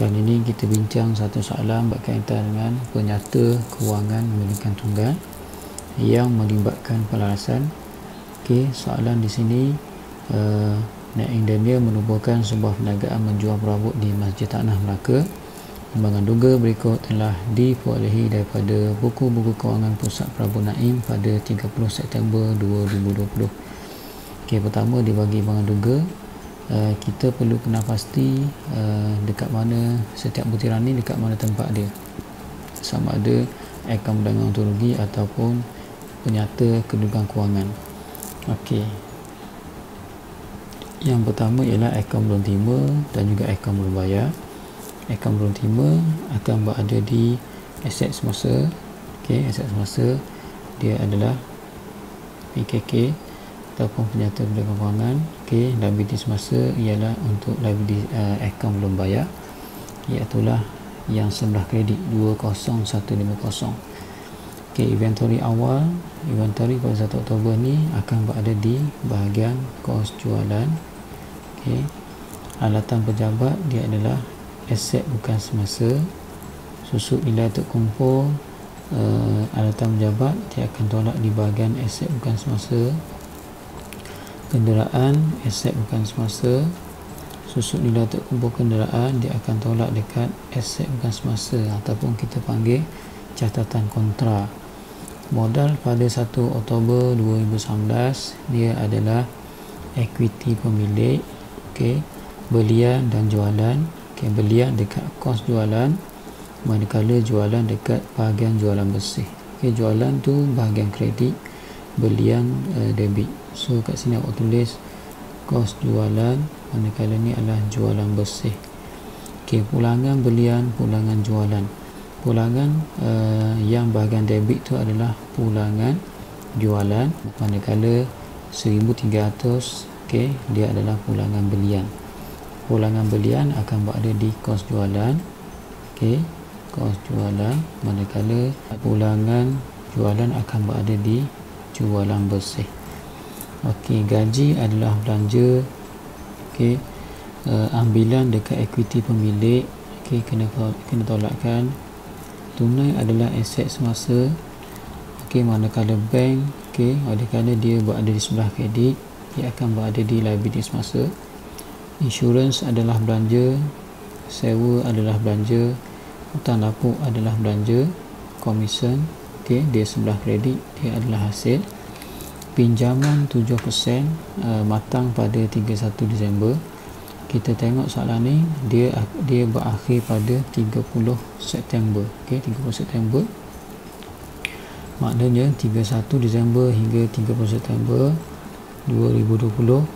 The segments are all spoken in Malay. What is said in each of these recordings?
Kali ini kita bincang satu soalan berkaitan dengan penyata kewangan memilikan tunggal yang melibatkan pelarasan. Okey, soalan di sini uh, Nek Indonesia menubuhkan sebuah perniagaan menjual perabot di Masjid Tanah Melaka. Timbangan duga berikut telah diperolehi daripada buku-buku kewangan Pusat Perabot Naim pada 30 September 2020. Okey, pertama dibagi bangan duga Uh, kita perlu kena pasti uh, dekat mana setiap butiran ni dekat mana tempat dia. Sama ada akaun perdagangan ontologi ataupun penyata kedudukan kewangan. Ok yang pertama ialah akaun belum terima dan juga akaun belum bayar. Akaun belum terima akan berada di aset semasa ok aset semasa dia adalah PKK ataupun penyata kedudukan kewangan okey liability semasa ialah untuk liability uh, account belum bayar iaitulah yang sebelah kredit 20150 okey inventory awal inventory pada 1 Oktober ni akan berada di bahagian kos jualan. Okey alatan pejabat dia adalah aset bukan semasa. Susuk nilai untuk kumpul uh, alatan pejabat dia akan tolak di bahagian aset bukan semasa kenderaan aset bukan semasa susuk nilai untuk kumpul kenderaan dia akan tolak dekat aset bukan semasa ataupun kita panggil catatan kontra modal pada 1 Oktober 2019 dia adalah equity pemilik okay. belian dan jualan okay. belian dekat kos jualan manakala jualan dekat bahagian jualan bersih okay. jualan tu bahagian kredit belian uh, debit so kat sini awak tulis kos jualan manakala ni adalah jualan bersih. Ok pulangan belian pulangan jualan. Pulangan uh, yang bahagian debit tu adalah pulangan jualan. Manakala 1300 ok dia adalah pulangan belian. Pulangan belian akan berada di kos jualan ok. Kos jualan manakala pulangan jualan akan berada di jualan bersih Okey, gaji adalah belanja. Okey uh, ambilan dekat equity pemilik. Okey kena kena tolakkan. Tunai adalah aset semasa. Okey manakala bank. Okey oleh kerana dia berada di sebelah kredit dia akan berada di liability semasa. Insurans adalah belanja. Sewa adalah belanja. Hutang lapuk adalah belanja. Komisen okey dia sebelah kredit dia adalah hasil pinjaman 7% uh, matang pada 31 Disember. Kita tengok soalan ni dia dia berakhir pada 30 September. Okey 30 September. Maknanya 31 Disember hingga 30 September 2020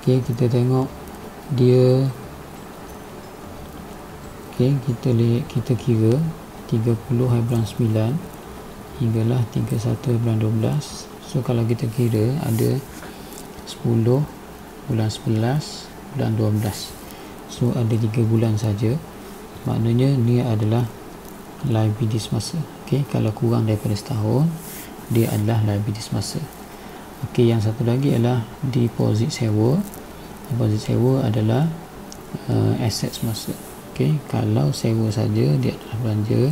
okey kita tengok dia. Okey kita kita kira 30 hari bulan 9 hinggalah 31 bulan 12 So kalau kita kira ada 10 bulan 11 bulan 12. So ada 3 bulan saja. Maknanya ni adalah liability semasa. Okey, kalau kurang daripada setahun dia adalah liability semasa. Okey, yang satu lagi adalah deposit sewa. Deposit sewa adalah uh, aset semasa. Okey, kalau sewa saja dia adalah belanja.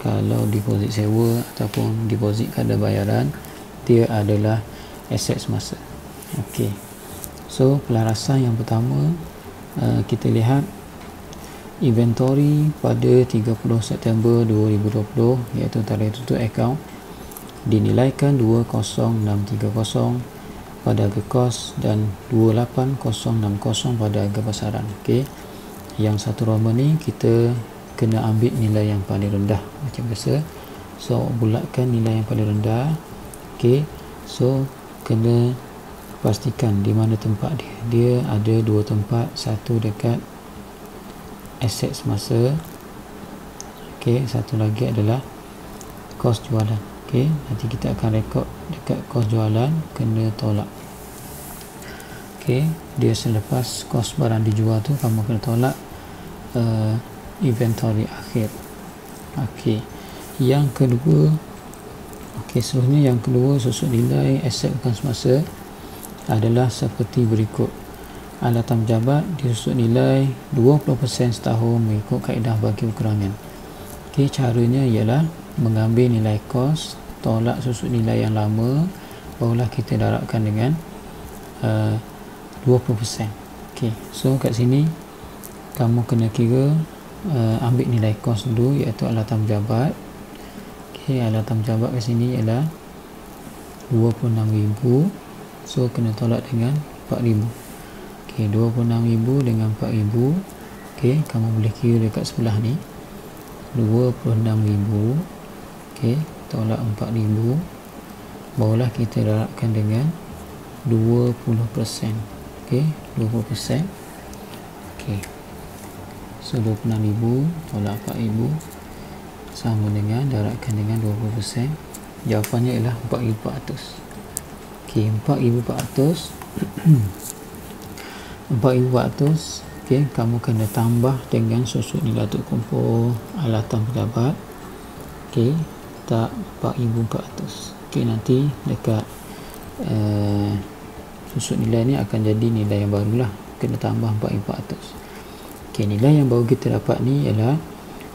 Kalau deposit sewa ataupun deposit kadar bayaran dia adalah aset semasa ok so pelarasan yang pertama uh, kita lihat inventory pada 30 September 2020 iaitu tarikh tutup akaun dinilaikan 20630 pada harga kos dan 28060 pada harga pasaran. Ok yang satu roman ni kita kena ambil nilai yang paling rendah macam biasa. So bulatkan nilai yang paling rendah okey. So kena pastikan di mana tempat dia. Dia ada dua tempat satu dekat aset semasa okey. Satu lagi adalah kos jualan okey. Nanti kita akan rekod dekat kos jualan kena tolak okey. Dia selepas kos barang dijual tu kamu kena tolak uh, inventory akhir. Okey. Yang kedua Okey, seterusnya yang kedua susuk nilai aset bukan semasa adalah seperti berikut. alatan pejabat disusut nilai 20% setahun mengikut kaedah bagi ukurangan ok caranya ialah mengambil nilai kos tolak susut nilai yang lama barulah kita darabkan dengan uh, 20% ok so kat sini kamu kena kira uh, ambil nilai kos dulu iaitu alatan pejabat ok alatan pejabat kat sini ialah 26,000 so kena tolak dengan 4,000 Okey, 26,000 dengan 4,000. Okey, kamu boleh kira dekat sebelah ni. 26,000. Okey, tolak 4,000. Barulah kita darabkan dengan 20%. Okey, 20%. Okey. So 26,000 tolak 4,000 sama dengan darabkan dengan 20%. Jawapannya ialah 4,400. Okey, 4,400. 4400 okey kamu kena tambah dengan susut nilai untuk kumpul alatan pejabat okey tak 4400 okey nanti dekat uh, susut nilai ni akan jadi nilai yang barulah kena tambah 4400 okey nilai yang baru kita dapat ni ialah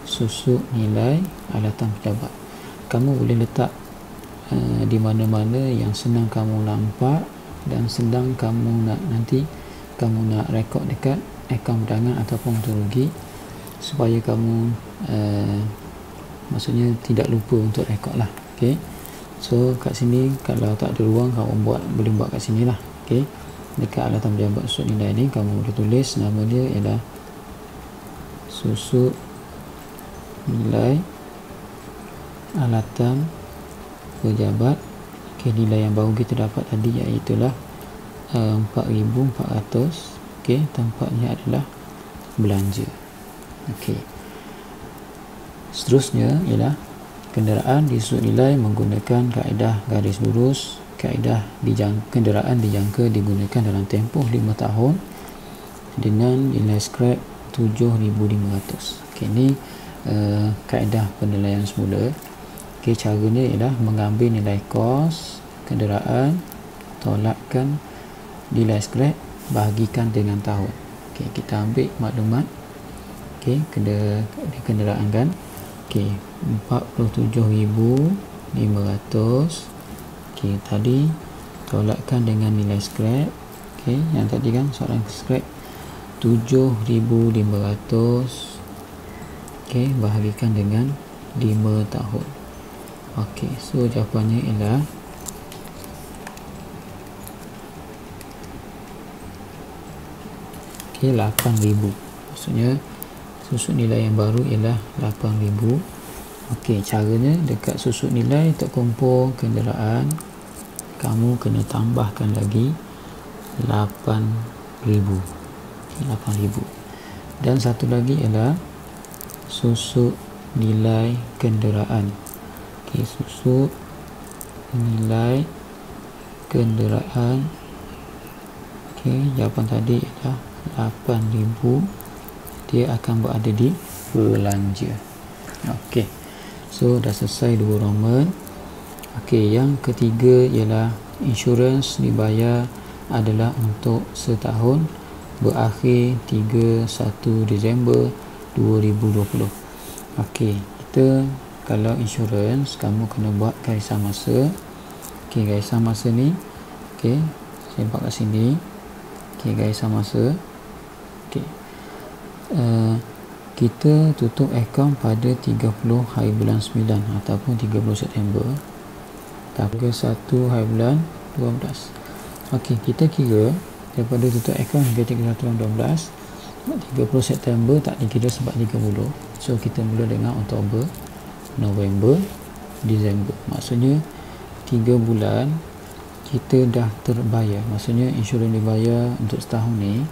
susut nilai alatan pejabat kamu boleh letak uh, di mana-mana yang senang kamu nampak dan sedang kamu nak nanti kamu nak rekod dekat akaun berdangan ataupun rugi supaya kamu uh, maksudnya tidak lupa untuk rekod lah okay. so kat sini kalau tak ada ruang kamu buat boleh buat kat sini lah okay. dekat alatan pejabat susut nilai ni kamu boleh tulis nama dia ialah susut nilai alatan pejabat. Okay, nilai yang baru kita dapat tadi iaitu lah 4400 okey tempatnya adalah belanja. Okey. Seterusnya ialah kenderaan disebut nilai menggunakan kaedah garis lurus kaedah dijang, kenderaan dijangka digunakan dalam tempoh 5 tahun dengan nilai scrap 7500 okey ni uh, kaedah penilaian semula. Okey caranya ialah mengambil nilai kos kenderaan tolakkan nilai scrap bahagikan dengan tahun. Okay, kita ambil maklumat. Okay, kena kenderaan kan okay, 47,500 okay, tadi tolakkan dengan nilai scrap okay, yang tadi kan soalan scrap 7,500 okay, bahagikan dengan 5 tahun. Ok so jawapannya ialah okey 8000 maksudnya susut nilai yang baru ialah 8000 okey caranya dekat susut nilai terkumpul kenderaan kamu kena tambahkan lagi 8000 8000 dan satu lagi ialah susut nilai kenderaan. Okey susut nilai kenderaan. Okey jawapan tadi ialah 8000 dia akan berada di belanja. Okey so dah selesai dua roman. Okey yang ketiga ialah insurans dibayar adalah untuk setahun berakhir 31 Disember 2020 okey kita kalau insurans kamu kena buat garisan masa. Okey garisan masa ni okey saya buat kat sini. Okey garisan masa. Okey. Uh, kita tutup akaun pada 30 hari bulan 9 ataupun 30 September. Tanggal 1 hari bulan 12 okey kita kira daripada tutup akaun hingga 31 bulan 12 30 September tak dikira sebab 30 so kita mula dengan Oktober November Disember. Maksudnya 3 bulan kita dah terbayar. Maksudnya insurans dibayar untuk setahun ni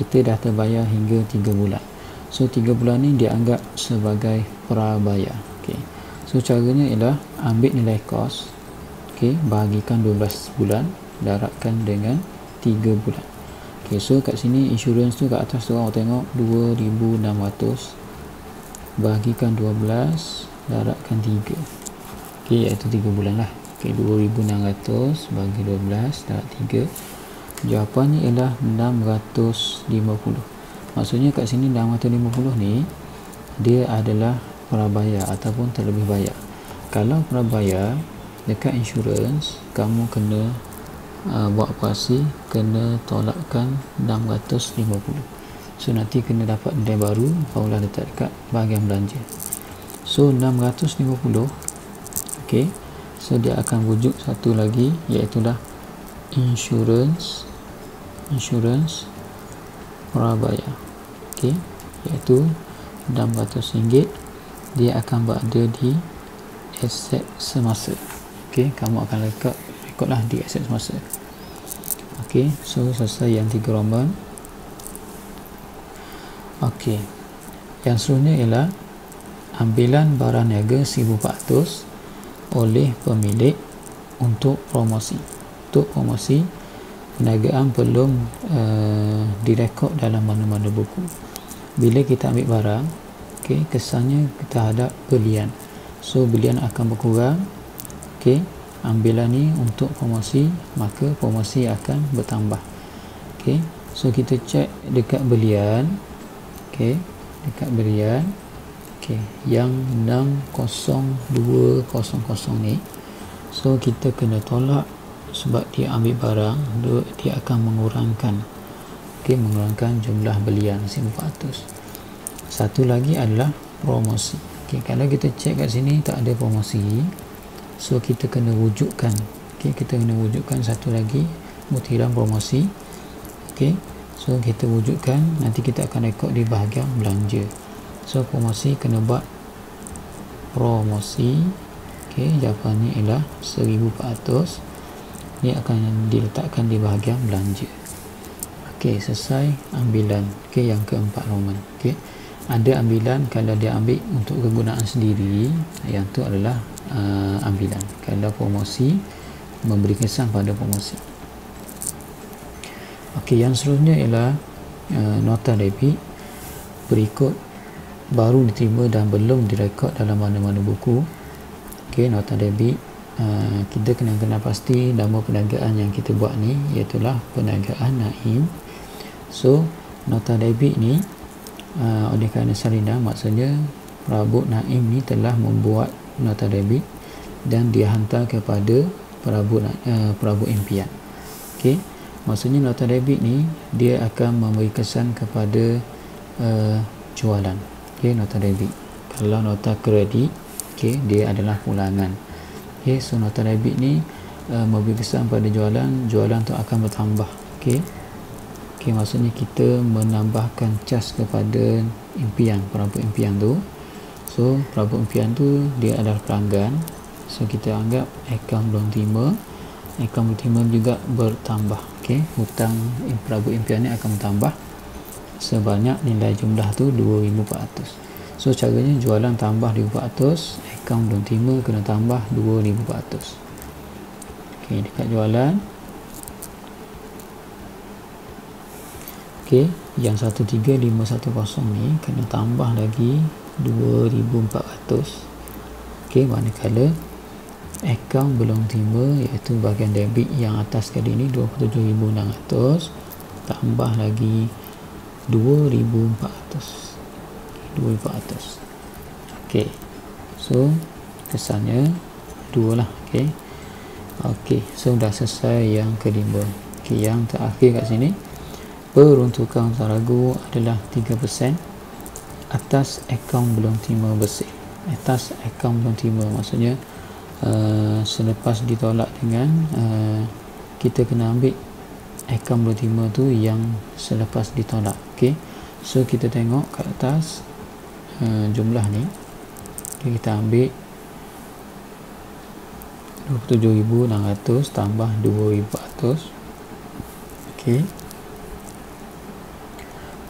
kita dah terbayar hingga 3 bulan. So 3 bulan ni dianggap sebagai prabayar. Okay. so caranya ialah ambil nilai kos okay, bahagikan 12 bulan darabkan dengan 3 bulan. Okay, so kat sini insurans tu kat atas tu orang tengok 2600 bahagikan 12 darabkan 3 okay, iaitu 3 bulan lah. Okay, 2600 bagi 12 darab 3 jawapannya ialah 650 maksudnya kat sini 650 ni dia adalah prabayar ataupun terlebih bayar. Kalau prabayar dekat insurans kamu kena uh, buat operasi kena tolakkan 650 so nanti kena dapat nilai baru barulah letak dekat bahagian belanja. So 650 ok so dia akan wujud satu lagi iaitulah insurance insurance prabayar ok iaitu 600 ringgit dia akan berada di aset semasa ok kamu akan rekod rekodlah di aset semasa ok so selesai yang tiga roman ok yang seterusnya ialah ambilan barang niaga 1400 oleh pemilik untuk promosi. Untuk promosi perniagaan belum uh, direkod dalam mana-mana buku. Bila kita ambil barang okay, kesannya kita hadap belian. So belian akan berkurang okey ambilan ni untuk promosi maka promosi akan bertambah. Okey so kita cek dekat belian okey dekat belian okey yang 60200 ni. So kita kena tolak sebab dia ambil barang dia akan mengurangkan. Okey mengurangkan jumlah belian 1400 satu lagi adalah promosi. Okey kalau kita cek kat sini tak ada promosi so kita kena wujudkan okay, kita kena wujudkan satu lagi butiran promosi ok so kita wujudkan nanti kita akan rekod di bahagian belanja. So promosi kena buat promosi ok jawapannya ialah 1400 ini akan diletakkan di bahagian belanja. Ok selesai ambilan ok yang keempat Roman ok ada ambilan kalau dia ambil untuk kegunaan sendiri yang tu adalah uh, ambilan. Kalau promosi memberi kesan pada promosi. Ok yang seterusnya ialah uh, nota debit berikut. Baru diterima dan belum direkod dalam mana-mana buku. Ok nota debit uh, kita kena kenal pasti nama perniagaan yang kita buat ni iaitulah perniagaan Naim. So nota debit ni uh, oleh kerana Sarina maksudnya Prabu Naim ni telah membuat nota debit dan dia hantar kepada perabot uh, perabot impian. Okey maksudnya nota debit ni dia akan memberi kesan kepada uh, jualan. Okey nota debit. Kalau nota kredit okey dia adalah pulangan. Okey so nota debit ni uh, memberi kesan pada jualan jualan tu akan bertambah. Okey okey maksudnya kita menambahkan cas kepada impian perabot impian tu so perabot impian tu dia adalah pelanggan. So kita anggap akaun belum terima. Akaun belum terima juga bertambah ok hutang perabot impian ni akan bertambah sebanyak nilai jumlah tu 2400 so caranya jualan tambah 2400 akaun belum terima kena tambah 2400 ok dekat jualan. Ok yang 13510 ni kena tambah lagi 2400 ok manakala akaun belum tiba iaitu bahagian debit yang atas kali ini 27600 tambah lagi 2400 2400 ok so kesannya dua lah ok ok so dah selesai yang kelima ok yang terakhir kat sini peruntukan taragu adalah 3% atas akaun belum terima bersih. Atas akaun belum terima maksudnya uh, selepas ditolak dengan uh, kita kena ambil akaun belum terima tu yang selepas ditolak. Ok so kita tengok kat atas uh, jumlah ni. Okay, kita ambil 27,600 tambah 2,400 ok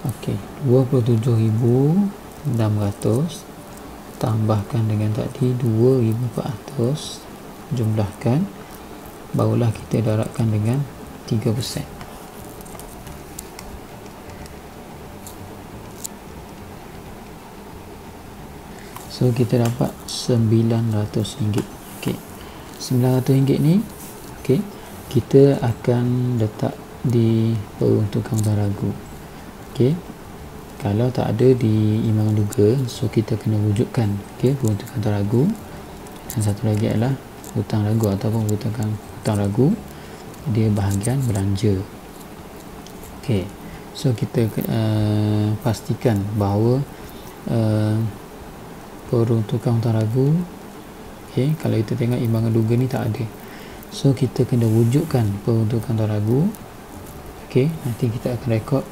Okey, 27,600 tambahkan dengan tadi 2,400 jumlahkan barulah kita darabkan dengan 3%. So kita dapat RM900. Okey. RM900 ni okey, kita akan letak di peruntukan hutang ragu ok kalau tak ada di imam duga so kita kena wujudkan. Ok peruntukan ragu. Dan satu lagi adalah hutang ragu ataupun peruntukan hutang ragu dia bahagian belanja. Ok so kita uh, pastikan bahawa uh, peruntukan hutang ragu ok kalau kita tengok imbangan duga ni tak ada. So kita kena wujudkan peruntukan hutang ragu. Ok nanti kita akan rekod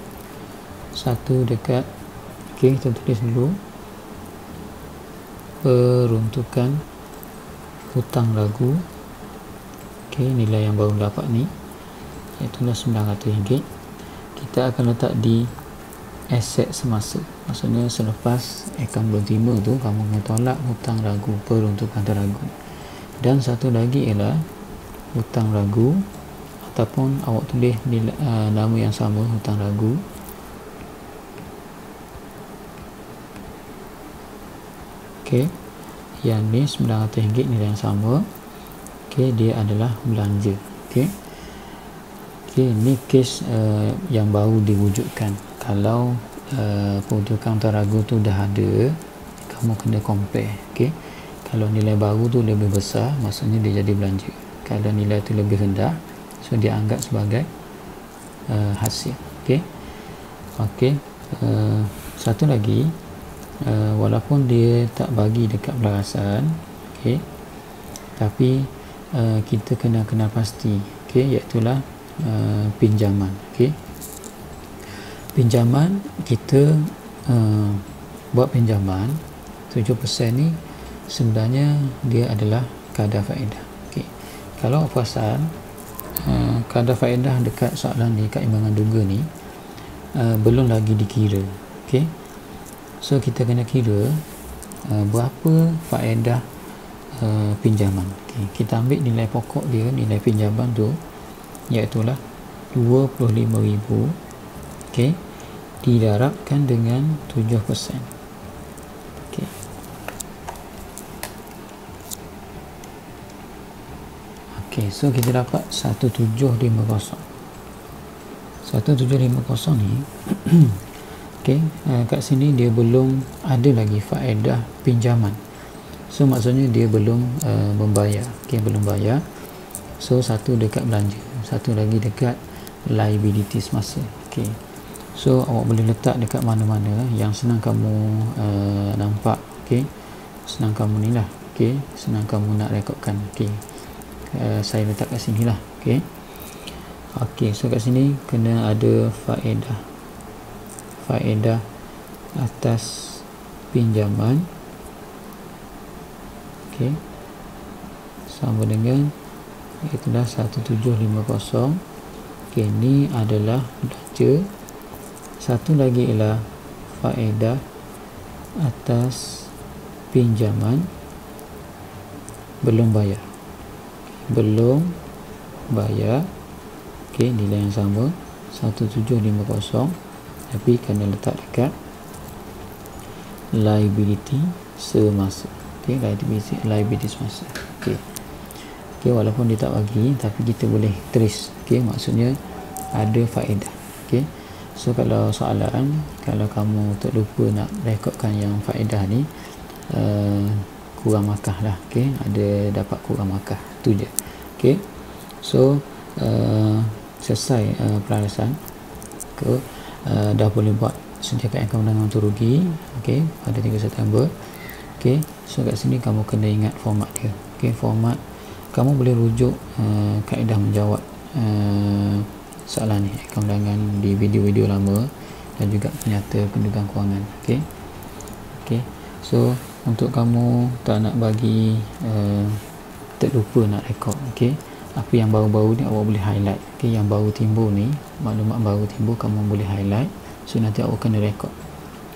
satu dekat ok kita tulis dulu. Peruntukan hutang ragu. Ok nilai yang baru dapat ni iaitu RM900. Kita akan letak di aset semasa. Maksudnya selepas akaun belum terima tu kamu kena tolak hutang ragu peruntukan ragu dan satu lagi ialah hutang ragu ataupun awak tulis uh, nama yang sama hutang ragu Okey. Yang ni RM900 nilai yang sama. Okey, dia adalah belanja. Okey. Okey, ni kes uh, yang baru diwujudkan. Kalau uh, peruntukan ragu tu dah ada, kamu kena compare. Okey. Kalau nilai baru tu lebih besar, maksudnya dia jadi belanja. Kalau nilai tu lebih rendah, so dia anggap sebagai uh, hasil. Okey. Okey. Uh, satu lagi, uh, walaupun dia tak bagi dekat pelarasan okey. Tapi uh, kita kena kenal pasti okey iaitu uh, pinjaman okey. Pinjaman kita uh, buat pinjaman 7% ni sebenarnya dia adalah kadar faedah okey. Kalau perasan uh, kadar faedah dekat soalan ni kat imbangan duga ni uh, belum lagi dikira okey So kita kena kira uh, berapa faedah uh, pinjaman. Okay. Kita ambil nilai pokok dia, nilai pinjaman tu iaitu lah 25,000 okay, didarabkan dengan 7%. Okay. Okay, so kita dapat 1750. 1750 ni Okey, uh, kat sini dia belum ada lagi faedah pinjaman. So maksudnya dia belum uh, membayar. Okey, belum bayar. So satu dekat belanja, satu lagi dekat liability semasa. Okey. So awak boleh letak dekat mana-mana yang senang kamu uh, nampak. Okey. Senang kamu ni lah. Okey, senang kamu nak rekodkan. Okey. Uh, saya letak kat sini lah. Okey. Okey, so kat sini kena ada faedah faedah atas pinjaman. Okey. Sama dengan itulah 1750 okey ni adalah belanja satu lagi ialah faedah atas pinjaman. Belum bayar. Belum bayar. Okey nilai yang sama. 1750 tapi kena letak dekat liability semasa. Ok liability, liability semasa. Ok ok walaupun dia tak bagi tapi kita boleh trace. Ok maksudnya ada faedah. Ok so kalau soalan kalau kamu terlupa nak rekodkan yang faedah ni uh, kurang makah lah. Ok ada dapat kurang makah tu je. Ok so uh, selesai uh, pelarasan ke Uh, dah boleh buat sentiasa kemenangan untuk rugi okay, pada 3 September okay, so kat sini kamu kena ingat format dia okay, format kamu boleh rujuk uh, kaedah menjawab uh, soalan ni kemenangan di video-video lama dan juga penyata pendudukan kewangan okay. Okay. so untuk kamu tak nak bagi uh, terlupa nak rekod okay apa yang baru-baru ni awak boleh highlight. Okay, yang baru timbul ni maklumat baru timbul kamu boleh highlight. So nanti awak kena record.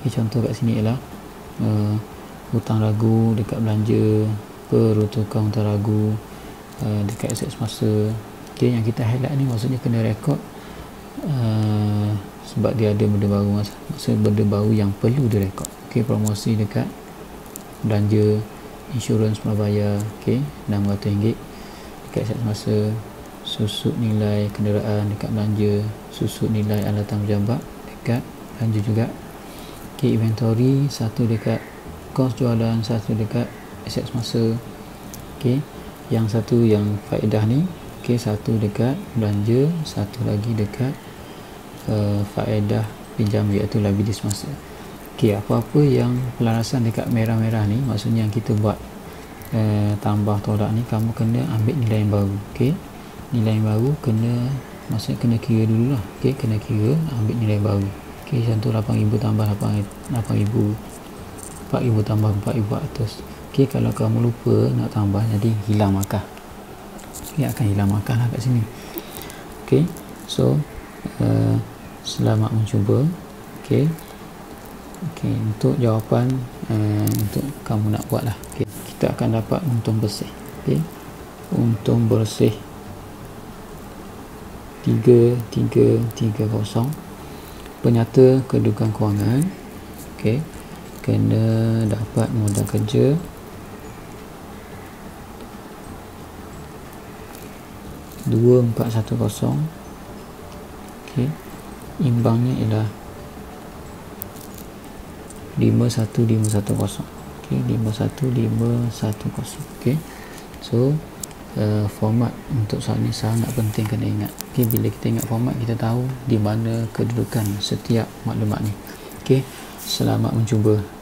Okay, contoh kat sini ialah uh, hutang ragu dekat belanja peruntukan hutang ragu uh, dekat aset semasa okay, yang kita highlight ni maksudnya kena record uh, sebab dia ada benda baru maksudnya benda baru yang perlu direkod okay, promosi dekat belanja insurans mula bayar. Okay, RM600 dekat set masa susut nilai kenderaan dekat belanja susut nilai alatan berjambak dekat belanja juga. Ok inventory satu dekat kos jualan satu dekat aset semasa ok yang satu yang faedah ni ok satu dekat belanja satu lagi dekat uh, faedah pinjam iaitu liability semasa. Ok apa-apa yang pelarasan dekat merah-merah ni maksudnya yang kita buat uh, tambah tolak ni kamu kena ambil nilai yang baru ok nilai yang baru kena maksudnya kena kira dulu lah ok kena kira ambil nilai baru. Ok contoh 8000 tambah 8000 4000 tambah 4400 ok kalau kamu lupa nak tambah jadi hilang markah. Ok akan hilang markah lah kat sini. Ok so uh, selamat mencuba ok ok untuk jawapan uh, untuk kamu nak buat lah ok kita akan dapat untung bersih. Ok untung bersih. 3330 penyata kedudukan kewangan. Okey? Kena dapat modal kerja. Dua empat satu kosong. Okey? Imbangnya ialah lima satu lima satu kosong okey lima satu lima satu kosong. Okey. So uh, format untuk soal ni sangat penting kena ingat. Okay, bila kita ingat format kita tahu di mana kedudukan setiap maklumat ni. Ok selamat mencuba